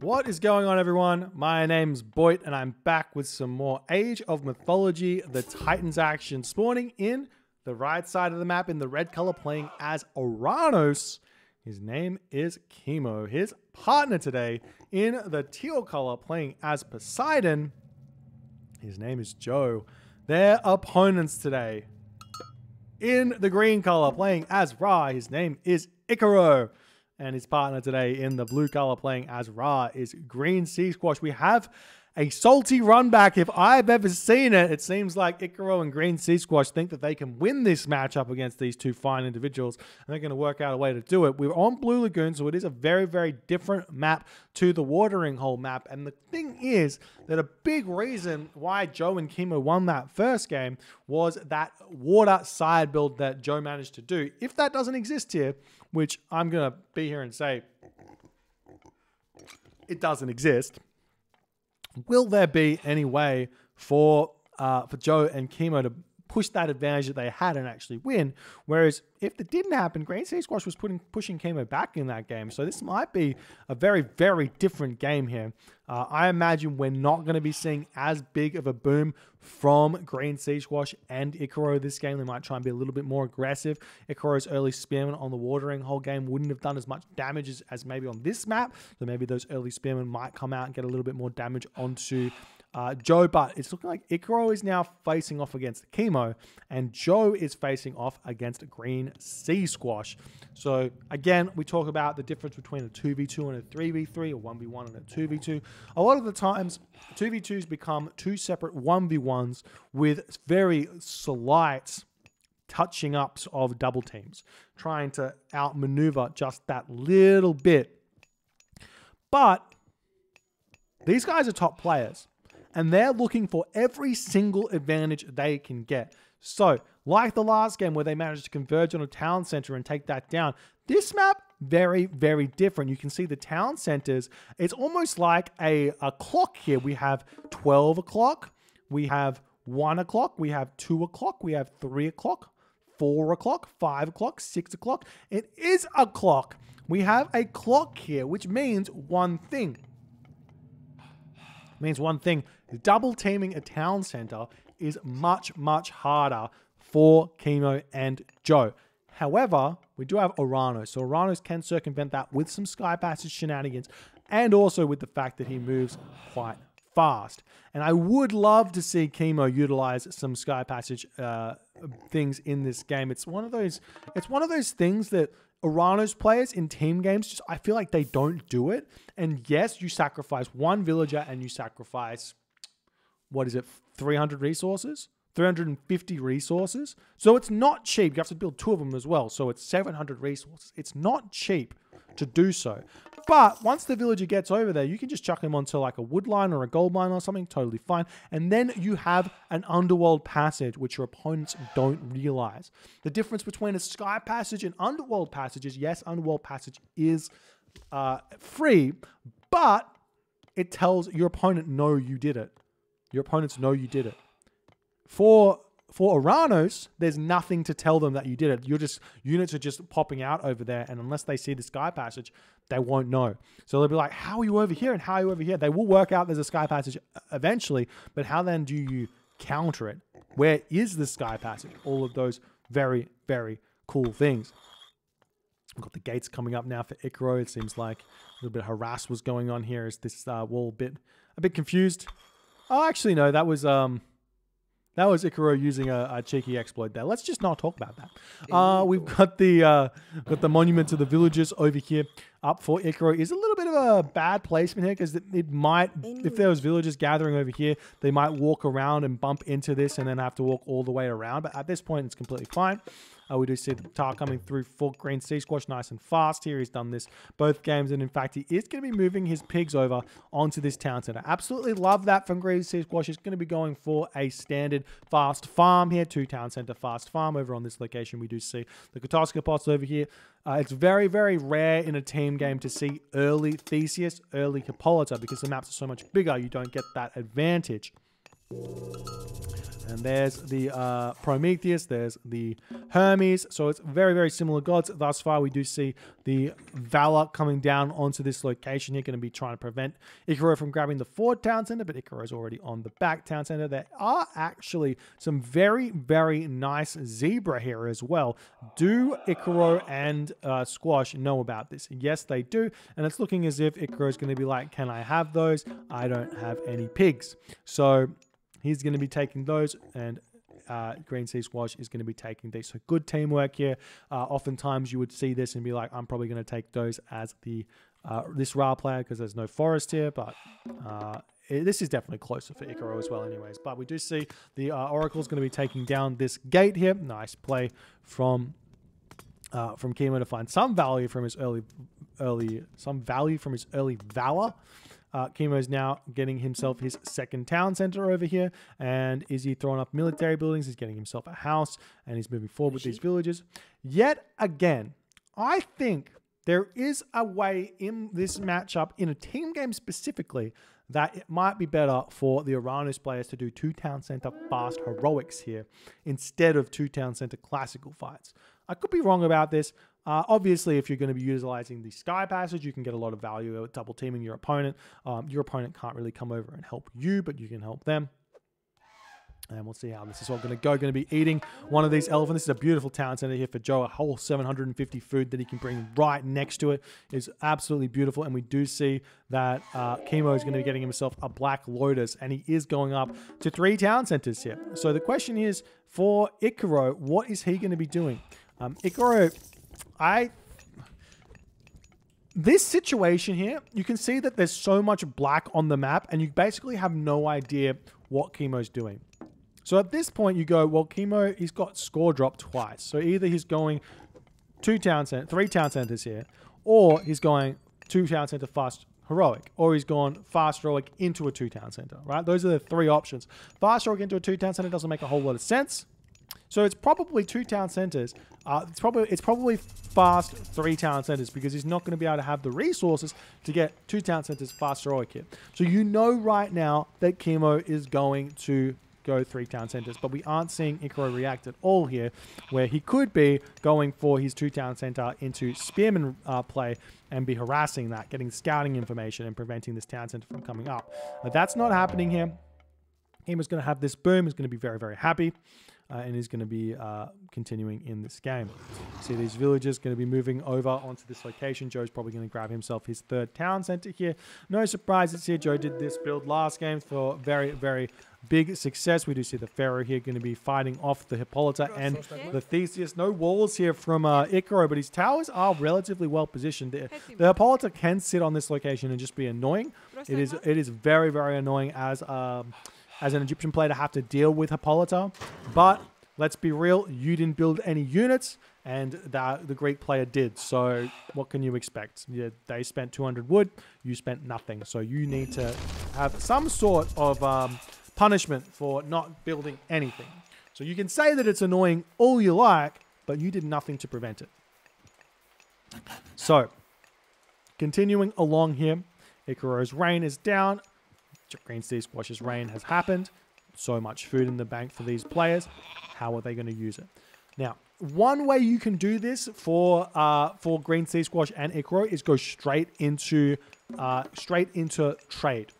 What is going on, everyone? My name's Boit, and I'm back with some more Age of Mythology, the Titans action, spawning in the right side of the map in the red color, playing as Ouranos. His name is Chemo. His partner today in the teal color, playing as Poseidon. His name is Joe. Their opponents today in the green color, playing as Ra. His name is Icaro. And his partner today in the blue color, playing as Ra, is Green Sea Squash. We have a salty run back if I've ever seen it. It seems like Icaro and Green Sea Squash think that they can win this matchup against these two fine individuals, and they're going to work out a way to do it. We're on Blue Lagoon, so it is a very, very different map to the Watering Hole map. And the thing is that a big reason why Joe and Kimo won that first game was that water side build that Joe managed to do. If that doesn't exist here, which I'm going to be here and say it doesn't exist. Will there be any way for uh, for Joe and Chemo to push that advantage that they had and actually win? Whereas if it didn't happen, Green Sea Squash was putting pushing Chemo back in that game. So this might be a very very different game here. Uh, I imagine we're not going to be seeing as big of a boom from Green Sea Squash and Icaro this game. They might try and be a little bit more aggressive. Icaro's early spearmen on the watering hole game wouldn't have done as much damage as, as maybe on this map. So maybe those early spearmen might come out and get a little bit more damage onto uh, Joe, but it's looking like Icaro is now facing off against Chemo, and Joe is facing off against Green Sea Squash. So again, we talk about the difference between a 2v2 and a 3v3, a 1v1 and a 2v2. A lot of the times, 2v2s become two separate 1v1s with very slight touching ups of double teams, trying to outmaneuver just that little bit. But these guys are top players and they're looking for every single advantage they can get. So, like the last game where they managed to converge on a town center and take that down, this map very very different. You can see the town centers. It's almost like a, a clock here. We have 12 o'clock we have 1 o'clock we have 2 o'clock we have 3 o'clock 4 o'clock 5 o'clock 6 o'clock. It is a clock. We have a clock here which means one thing means one thing double teaming a town center is much, much harder for Chemo and Joe. However, we do have Ouranos, so Oranos can circumvent that with some Sky Passage shenanigans and also with the fact that he moves quite fast. And I would love to see Chemo utilize some Sky Passage uh, things in this game. It's one of those. It's one of those things that Ouranos players in team games, just I feel like they don't do it. And yes, you sacrifice one villager and you sacrifice what is it, 300 resources? 350 resources. So it's not cheap. You have to build two of them as well. So it's 700 resources. It's not cheap to do so. But once the villager gets over there, you can just chuck him onto like a wood line or a gold mine or something, totally fine. And then you have an underworld passage, which your opponents don't realize. The difference between a sky passage and underworld passage is yes, underworld passage is uh, free, but it tells your opponent, no, you did it. Your opponents know you did it. For for Ouranos, there's nothing to tell them that you did it. You're just units are just popping out over there, and unless they see the sky passage, they won't know. So they'll be like, "How are you over here? And how are you over here?" They will work out there's a sky passage eventually, but how then do you counter it? Where is the sky passage? All of those very very cool things. We've got the gates coming up now for Icaro. It seems like a little bit of harass was going on here. Is this uh, wall a bit a bit confused? Oh, actually, no. That was um, that was Icaro using a, a, cheeky exploit there. Let's just not talk about that. Uh, we've got the uh, got the monument to the villagers over here up for Icaro. Is a little bit of a bad placement here because it, it, might, if there was villagers gathering over here, they might walk around and bump into this and then have to walk all the way around. But at this point, it's completely fine. Uh, we do see the tar coming through for Green Sea Squash nice and fast here. He's done this both games, and in fact, he is going to be moving his pigs over onto this town center. Absolutely love that from Green Sea Squash. He's going to be going for a standard fast farm here, two town center fast farm over on this location. We do see the Kataskopos over here. Uh, it's very, very rare in a team game to see early Theseus, early Hippolyta, because the maps are so much bigger, you don't get that advantage. And there's the uh, Prometheus, there's the Hermes. So it's very, very similar gods. Thus far, we do see the Valor coming down onto this location here, going to be trying to prevent Icaro from grabbing the forward town center, but Icaro is already on the back town center. There are actually some very, very nice zebra here as well. Do Icaro and uh, Squash know about this? Yes, they do. And it's looking as if Icaro is going to be like, can I have those? I don't have any pigs. So He's going to be taking those, and uh, Green Sea Squash is going to be taking these. So good teamwork here. Uh, oftentimes you would see this and be like, I'm probably going to take those as the uh, this Ra player because there's no forest here, but uh, it, this is definitely closer for Icaro as well anyways. But we do see the uh, Oracle is going to be taking down this gate here. Nice play from uh, from Kimo to find some value from his early early some value from his early valor. Uh, is now getting himself his second town center over here. And is he throwing up military buildings? He's getting himself a house and he's moving forward with these villages. Yet again, I think there is a way in this matchup, in a team game specifically, that it might be better for the Uranus players to do two town center fast heroics here instead of two town center classical fights. I could be wrong about this. Uh, obviously, if you're going to be utilizing the Sky Passage, you can get a lot of value at double teaming your opponent. Um, your opponent can't really come over and help you, but you can help them. And we'll see how this is all going to go. Going to be eating one of these elephants. This is a beautiful town center here for Joe. A whole 750 food that he can bring right next to it is absolutely beautiful. And we do see that uh, Kimo is going to be getting himself a Black Lotus. And he is going up to three town centers here. So the question is for Icaro, what is he going to be doing? Um, I this situation here, you can see that there's so much black on the map and you basically have no idea what chemo's doing. So at this point you go, well, chemo, he's got score drop twice. So either he's going two town center, three town centers here, or he's going two town center fast heroic, or he's gone fast heroic into a two town center, right? Those are the three options. Fast heroic into a two town center doesn't make a whole lot of sense. So it's probably two town centers. Uh, it's probably it's probably fast three town centers because he's not going to be able to have the resources to get two town centers fast heroic here. So you know right now that Kimo is going to go three town centers, but we aren't seeing Icaro react at all here, where he could be going for his two town center into spearman uh, play and be harassing that, getting scouting information and preventing this town center from coming up. But that's not happening here. Kimo's going to have this boom. He's going to be very, very happy uh, and is going to be uh, continuing in this game. See these villagers going to be moving over onto this location. Joe's probably going to grab himself his third town center here. No surprises here. Joe did this build last game for very, very big success. We do see the Pharaoh here going to be fighting off the Hippolyta and the Theseus. No walls here from uh, Icaro, but his towers are relatively well positioned. The, the Hippolyta can sit on this location and just be annoying. It is it is very, very annoying as... Um, as an Egyptian player to have to deal with Hippolyta. But let's be real, you didn't build any units, and the, the Greek player did. So what can you expect? Yeah, they spent 200 wood, you spent nothing. So you need to have some sort of um, punishment for not building anything. So you can say that it's annoying all you like, but you did nothing to prevent it. So, continuing along here, Icaro's rain is down. Green Sea Squash's rain has happened. So much food in the bank for these players. How are they going to use it? Now, one way you can do this for uh, for Green Sea Squash and Icaro is go straight into uh, straight into trade,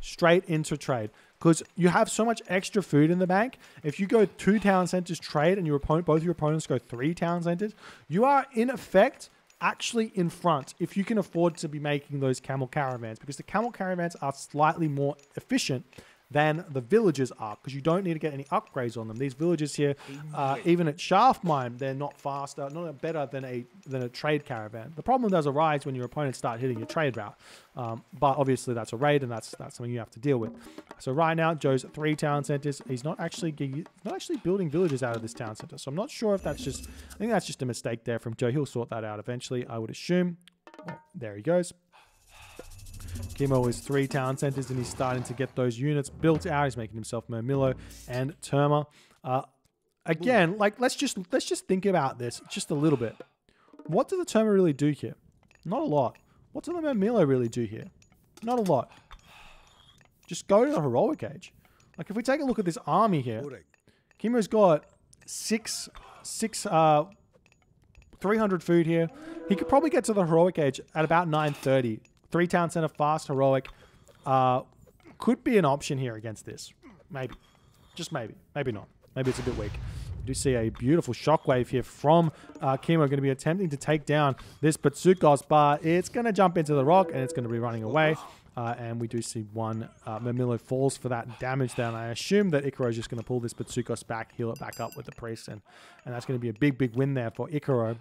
straight into trade because you have so much extra food in the bank. If you go two town centers trade and your opponent, both your opponents go three town centers, you are in effect actually in front if you can afford to be making those camel caravans because the camel caravans are slightly more efficient than the villages are because you don't need to get any upgrades on them. These villages here, uh, even at shaft mine, they're not faster, not better than a than a trade caravan. The problem does arise when your opponents start hitting your trade route, um, but obviously that's a raid and that's that's something you have to deal with. So right now, Joe's three town centers. He's not actually not actually building villages out of this town center. So I'm not sure if that's just I think that's just a mistake there from Joe. He'll sort that out eventually, I would assume. Well, there he goes. Kimo is three town centers and he's starting to get those units built out. He's making himself Murmillo and Turma. Uh, again, like let's just let's just think about this just a little bit. What do the Turma really do here? Not a lot. What do the Murmillo really do here? Not a lot. Just go to the heroic age. Like if we take a look at this army here, Kimo's got six six, uh, 300 food here. He could probably get to the heroic age at about 930. Three town center, fast, heroic. Uh, could be an option here against this. Maybe. Just maybe. Maybe not. Maybe it's a bit weak. We do see a beautiful shockwave here from uh, Chemo. Going to be attempting to take down this Petsuchos, but it's going to jump into the rock and it's going to be running away. Uh, and we do see one uh, Murmillo falls for that damage there. And I assume that Ikaro is just going to pull this Petsuchos back, heal it back up with the priest. And, and that's going to be a big, big win there for Ikaro.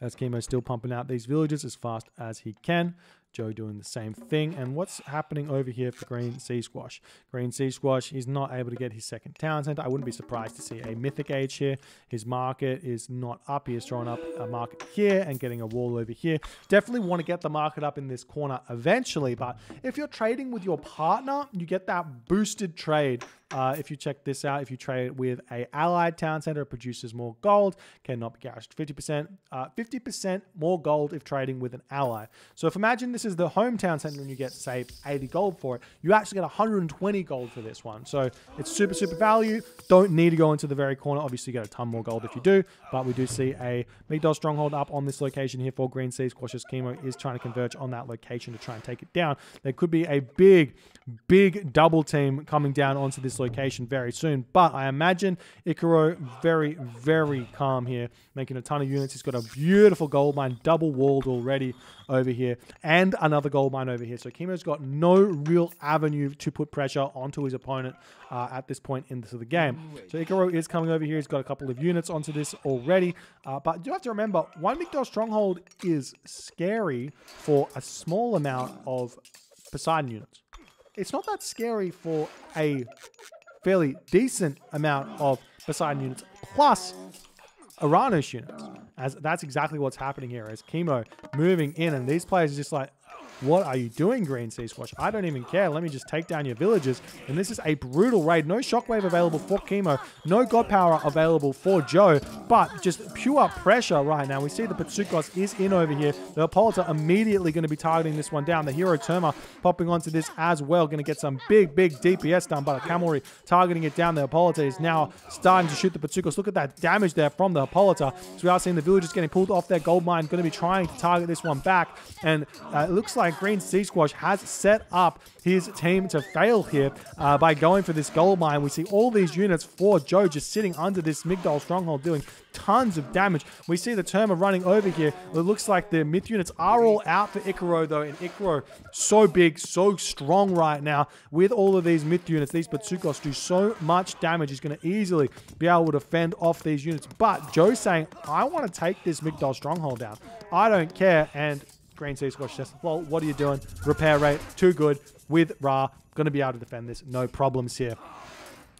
As Chemo's still pumping out these villages as fast as he can. Joe doing the same thing. And what's happening over here for Green Sea Squash? Green Sea Squash, he's not able to get his second town center. I wouldn't be surprised to see a Mythic Age here. His market is not up. He is throwing up a market here and getting a wall over here. Definitely want to get the market up in this corner eventually. But if you're trading with your partner, you get that boosted trade uh, if you check this out, if you trade with a allied town center, it produces more gold, cannot be garrished 50%, uh, 50% more gold if trading with an ally. So if imagine this is the hometown center and you get, say, 80 gold for it, you actually get 120 gold for this one. So it's super, super value. Don't need to go into the very corner. Obviously, you get a ton more gold if you do, but we do see a Migdol Stronghold up on this location here for Green Sea Squash's Chemo is trying to converge on that location to try and take it down. There could be a big, big double team coming down onto this location very soon. But I imagine Ikaro very, very calm here, making a ton of units. He's got a beautiful gold mine, double walled already over here, and another gold mine over here. So Chemo's got no real avenue to put pressure onto his opponent uh, at this point into the game. So Ikaro is coming over here. He's got a couple of units onto this already. Uh, but you have to remember, one Migdol Stronghold is scary for a small amount of Poseidon units it's not that scary for a fairly decent amount of Poseidon units plus Uranus units. As that's exactly what's happening here as Chemo moving in and these players are just like, what are you doing, Green Sea Squash? I don't even care. Let me just take down your villages. And this is a brutal raid. No shockwave available for Chemo. No god power available for Joe. But just pure pressure right now. We see the Petsuchos is in over here. The Hippolyta immediately going to be targeting this one down. The Hero Turma popping onto this as well. Going to get some big, big DPS done. But a Camelry targeting it down. The Hippolyta is now starting to shoot the Petsuchos. Look at that damage there from the Hippolyta. So we are seeing the villagers getting pulled off their gold mine. Going to be trying to target this one back. And uh, it looks like Green Sea Squash has set up his team to fail here uh, by going for this gold mine. We see all these units for Joe just sitting under this Migdol stronghold doing tons of damage. We see the Turma running over here. It looks like the myth units are all out for Ikaro though, and Ikaro so big, so strong right now with all of these myth units. These Petsuchos do so much damage. He's going to easily be able to fend off these units. But Joe's saying, I want to take this Migdol stronghold down. I don't care, and Green Sea Squash says, well, what are you doing? Repair rate, too good. With Ra, going to be able to defend this. No problems here.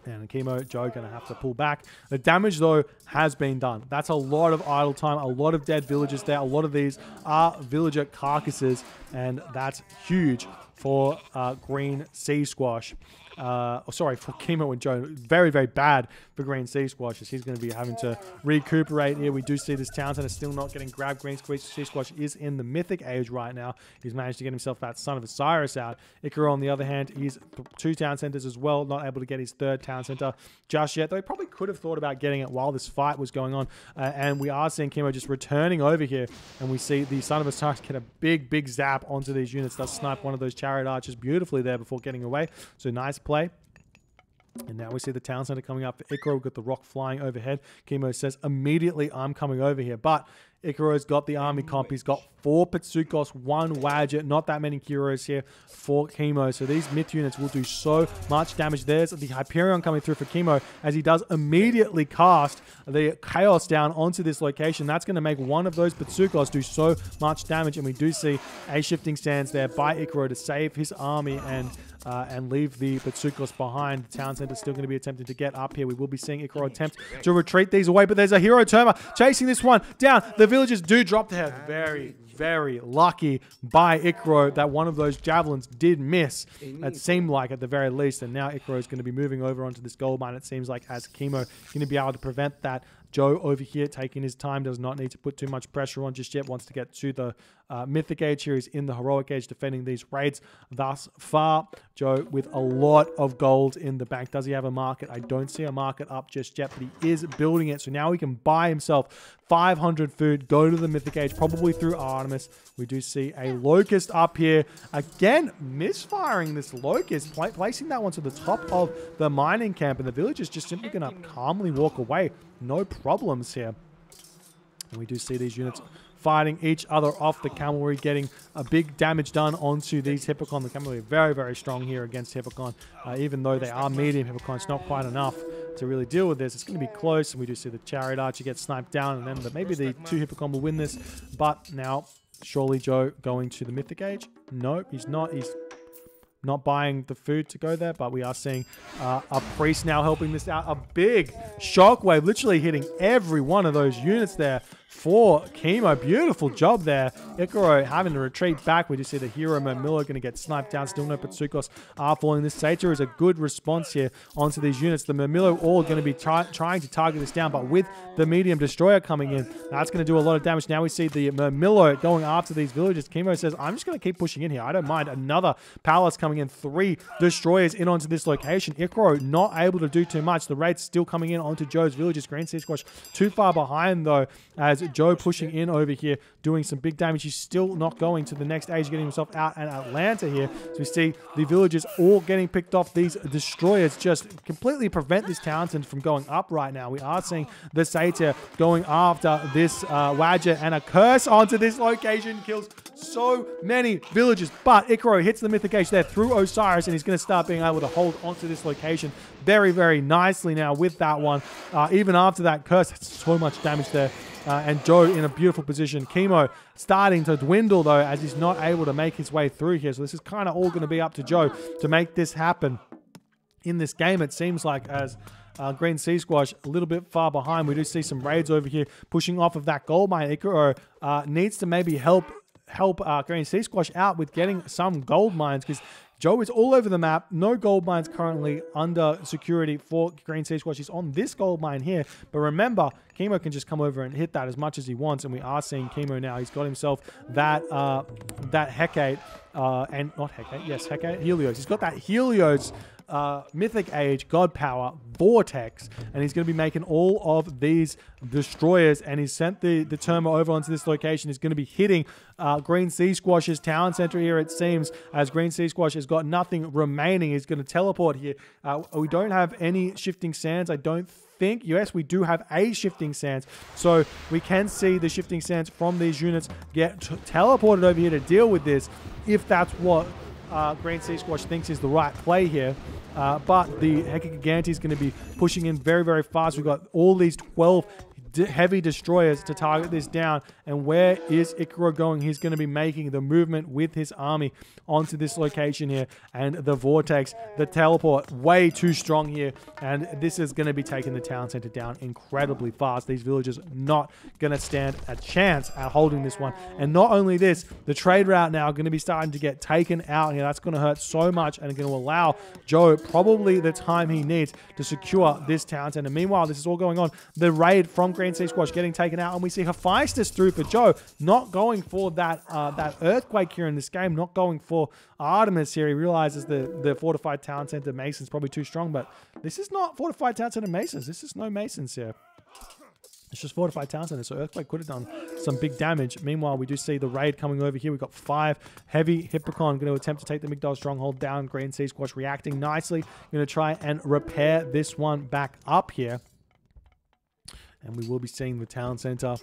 And Chemo Joe going to have to pull back. The damage, though, has been done. That's a lot of idle time, a lot of dead villagers there. A lot of these are villager carcasses, and that's huge for uh, Green Sea Squash uh, oh, sorry, for Chemo and Joe. Very, very bad for Green Sea Squash as he's going to be having to recuperate here. We do see this town center still not getting grabbed. Green Sea Squash is in the mythic age right now. He's managed to get himself that son of Osiris out. Ikaro, on the other hand, he's two town centers as well, not able to get his third town center just yet, though he probably could have thought about getting it while this fight was going on. Uh, and we are seeing Chemo just returning over here, and we see the son of Osiris get a big, big zap onto these units. Does snipe one of those chariot archers beautifully there before getting away. So nice play. And now we see the town center coming up for Ikaro. We've got the rock flying overhead. Chemo says, immediately I'm coming over here. But Ikaro's got the army comp. He's got four Petsuchos, one Wadjet, not that many Kuros here for Chemo. So these myth units will do so much damage. There's the Hyperion coming through for Chemo as he does immediately cast the Chaos down onto this location. That's going to make one of those Petsuchos do so much damage. And we do see a shifting sands there by Ikaro to save his army and uh, and leave the Petsuchos behind. The town center is still going to be attempting to get up here. We will be seeing Ikaro attempt to retreat these away, but there's a Hero Turma chasing this one down. The villagers do drop their very, very lucky by Ikaro that one of those javelins did miss. It seemed like at the very least. And now Ikaro is going to be moving over onto this gold mine. It seems like as Chemo going to be able to prevent that Joe over here taking his time, does not need to put too much pressure on just yet, wants to get to the uh, Mythic Age here. He's in the Heroic Age defending these raids thus far. Joe with a lot of gold in the bank. Does he have a market? I don't see a market up just yet, but he is building it. So now he can buy himself 500 food, go to the Mythic Age, probably through Artemis. We do see a Locust up here. Again, misfiring this Locust, placing that one to the top of the mining camp, and the village is just simply going to calmly walk away. No problems here. And we do see these units fighting each other off the cavalry, getting a big damage done onto these Hippikon. The cavalry very, very strong here against Hippikon. Uh, even though they are medium Hippikon, it's not quite enough to really deal with this. It's going to be close, and we do see the Chariot Archer get sniped down, and then the, maybe the two Hippikon will win this. But now, surely Joe going to the Mythic Age? Nope, he's not. He's not buying the food to go there, but we are seeing uh, a priest now helping this out. A big shockwave literally hitting every one of those units there for Chemo. Beautiful job there. Icaro having to retreat back. We just see the hero Murmillo going to get sniped down. Still no Petsuchos are falling. This Satyr is a good response here onto these units. The Murmillo all going to be trying to target this down, but with the medium destroyer coming in, that's going to do a lot of damage. Now we see the Murmillo going after these villages. Chemo says, I'm just going to keep pushing in here. I don't mind. Another palace coming in. Three destroyers in onto this location. Icaro not able to do too much. The raid's still coming in onto Joe's villages. Green Sea Squash too far behind though as Joe pushing in over here, doing some big damage. He's still not going to the next age, getting himself out at Atalanta here. So we see the villagers all getting picked off. These destroyers just completely prevent this Townsend from going up right now. We are seeing the Satyr going after this uh, Wadjet and a curse onto this location kills so many villagers. But Icaro hits the Mythic Age there through Osiris, and he's going to start being able to hold onto this location very, very nicely now with that one. Uh, even after that curse, so much damage there. Uh, and Joe in a beautiful position. Chemo starting to dwindle, though, as he's not able to make his way through here. So this is kind of all going to be up to Joe to make this happen. In this game, it seems like as uh, Green Sea Squash a little bit far behind. We do see some raids over here pushing off of that gold mine. Icaro uh, needs to maybe help help uh, Green Sea Squash out with getting some gold mines because Joe is all over the map. No gold mines currently under security for Green Sea Squash. He's on this gold mine here. But remember, Chemo can just come over and hit that as much as he wants. And we are seeing Chemo now. He's got himself that uh, that Hecate. Uh, and not Hecate. Yes, Hecate. Helios. He's got that Helios uh, Mythic Age, God Power, Vortex, and he's going to be making all of these destroyers, and he's sent the, the Turma over onto this location. He's going to be hitting uh, Green Sea Squash's town center here, it seems, as Green Sea Squash has got nothing remaining. He's going to teleport here. Uh, we don't have any shifting sands, I don't think. Yes, we do have a shifting sands. So we can see the shifting sands from these units get teleported over here to deal with this if that's what uh, Green Sea Squash thinks is the right play here. Uh, but the Heka Gigantes is going to be pushing in very, very fast. We've got all these 12 heavy destroyers to target this down. And where is Icaro going? He's going to be making the movement with his army onto this location here. And the Vortex, the teleport, way too strong here. And this is going to be taking the town center down incredibly fast. These villagers not going to stand a chance at holding this one. And not only this, the trade route now going to be starting to get taken out here. That's going to hurt so much and going to allow Joe probably the time he needs to secure this town center. Meanwhile, this is all going on. The raid from Green Sea Squash getting taken out, and we see Hephaestus through for Joe, not going for that uh, that Earthquake here in this game, not going for Artemis here. He realizes the, the Fortified Town Center Mason's probably too strong, but this is not Fortified Town Center Masons. This is no Masons here. It's just fortified town center, so Earthquake could have done some big damage. Meanwhile, we do see the raid coming over here. We've got five heavy Hippikon going to attempt to take the Migdol Stronghold down. Green Sea Squash reacting nicely. Going to try and repair this one back up here. And we will be seeing the town center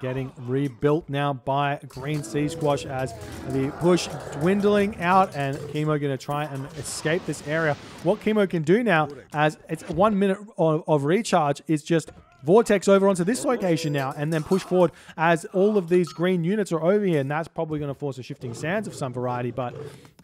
getting rebuilt now by Green Sea Squash as the push dwindling out and Chemo going to try and escape this area. What Chemo can do now as it's one minute of, of recharge is just Vortex over onto this location now and then push forward as all of these green units are over here and that's probably going to force a shifting sands of some variety but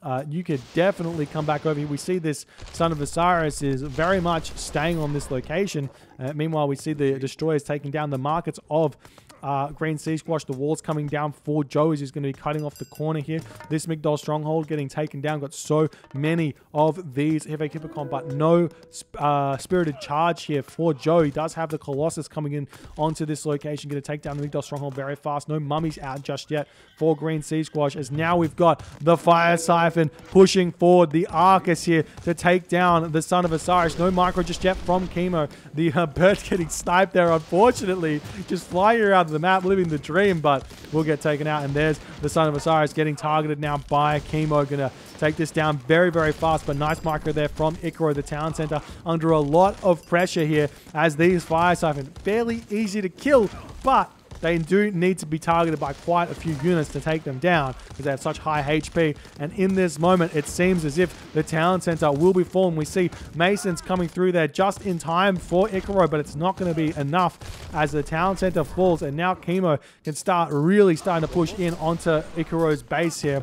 uh, you could definitely come back over here. We see this Son of Osiris is very much staying on this location. Uh, meanwhile, we see the destroyers taking down the markets of uh, Green Sea Squash. The wall's coming down for Joe as he's going to be cutting off the corner here. This Migdol Stronghold getting taken down. Got so many of these Heavy Hippikon, but no uh, Spirited Charge here for Joe. He does have the Colossus coming in onto this location. Going to take down the Migdol Stronghold very fast. No mummies out just yet for Green Sea Squash as now we've got the Fire Siphon pushing forward. The Arcus here to take down the Son of Osiris. No micro just yet from Chemo. The uh, getting sniped there, unfortunately. Just flying around the map, living the dream, but will get taken out. And there's the Son of Osiris getting targeted now by Chemo. Gonna take this down very, very fast, but nice micro there from Icaro, the town center, under a lot of pressure here as these Fire Siphon, fairly easy to kill, but they do need to be targeted by quite a few units to take them down because they have such high HP. And in this moment, it seems as if the town center will be falling. We see Masons coming through there just in time for Icaro, but it's not going to be enough as the town center falls. And now Chemo can start really starting to push in onto Icaro's base here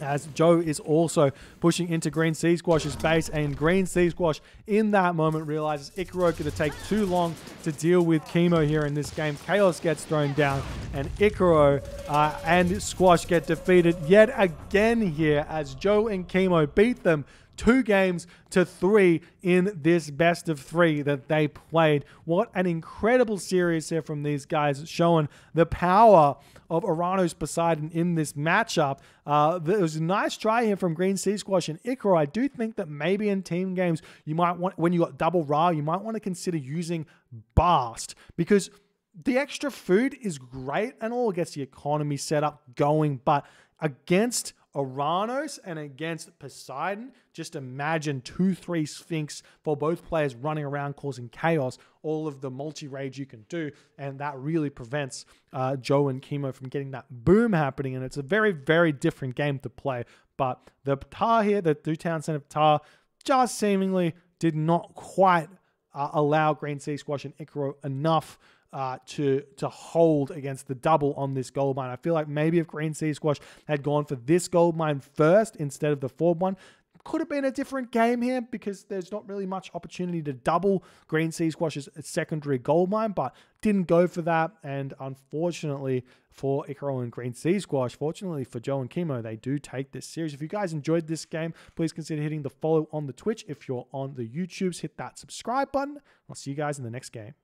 as Joe is also pushing into Green Sea Squash's base, and Green Sea Squash in that moment realizes going to take too long to deal with Chemo here in this game. Chaos gets thrown down, and Ikaro uh, and Squash get defeated yet again here as Joe and Chemo beat them two games to three in this best of three that they played. What an incredible series here from these guys, showing the power of Ouranos Poseidon in this matchup. Uh, was a nice try here from Green Sea Squash and Icaro. I do think that maybe in team games, you might want, when you got double Ra, you might want to consider using Bast because the extra food is great and all gets the economy set up going, but against Ouranos and against Poseidon. Just imagine 2 3 Sphinx for both players running around causing chaos, all of the multi rage you can do. And that really prevents uh, Joe and Chemo from getting that boom happening. And it's a very, very different game to play. But the Tar here, the two town center Tar, just seemingly did not quite uh, allow Green Sea Squash and Icaro enough uh, to to hold against the double on this gold mine. I feel like maybe if Green Sea Squash had gone for this gold mine first instead of the forward one, could have been a different game here because there's not really much opportunity to double Green Sea Squash's secondary gold mine, but didn't go for that. And unfortunately for Icaro and Green Sea Squash, fortunately for Joe and Chemo, they do take this series. If you guys enjoyed this game, please consider hitting the follow on the Twitch. If you're on the YouTubes, hit that subscribe button. I'll see you guys in the next game.